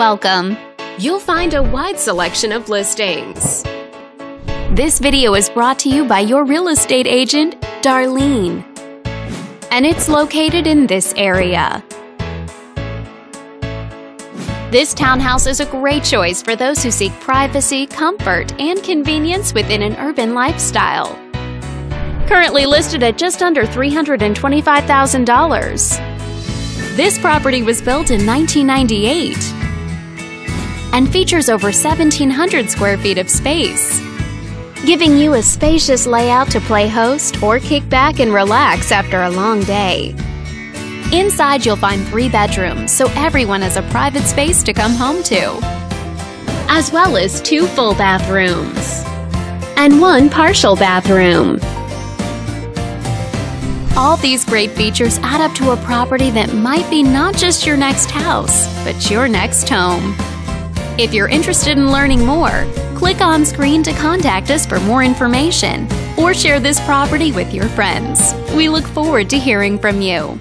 welcome. You'll find a wide selection of listings. This video is brought to you by your real estate agent, Darlene. And it's located in this area. This townhouse is a great choice for those who seek privacy, comfort, and convenience within an urban lifestyle. Currently listed at just under $325,000. This property was built in 1998 and features over 1,700 square feet of space, giving you a spacious layout to play host or kick back and relax after a long day. Inside, you'll find three bedrooms, so everyone has a private space to come home to, as well as two full bathrooms and one partial bathroom. All these great features add up to a property that might be not just your next house, but your next home. If you're interested in learning more, click on screen to contact us for more information or share this property with your friends. We look forward to hearing from you.